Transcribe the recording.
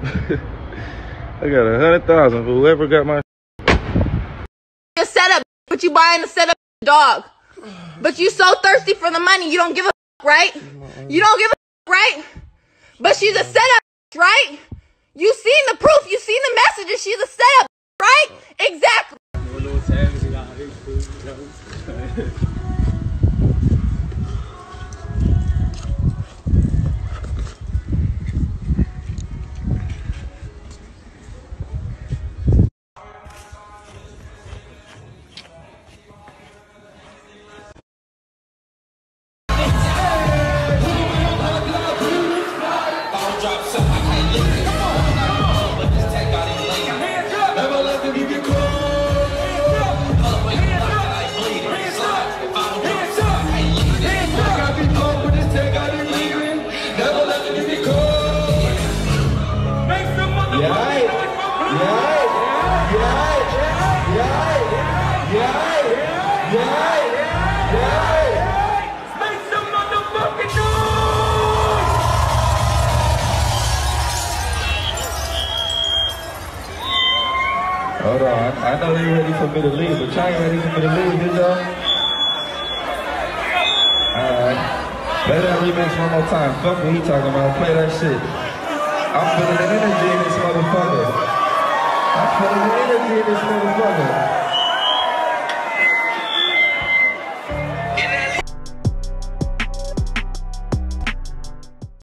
I got a hundred thousand for whoever got my. A setup, but you buying a setup dog. But you so thirsty for the money, you don't give a right? You don't give a right? But she's a setup, right? You seen the proof, you seen the messages, she's a setup, right? Exactly. Hold on. I know they ready for me to leave, but y'all ain't ready for me to leave, is y'all? Alright. Play that remix one more time. Fuck what he talking about. Play that shit. I'm feeling the energy in this motherfucker. I'm feeling the energy in this motherfucker.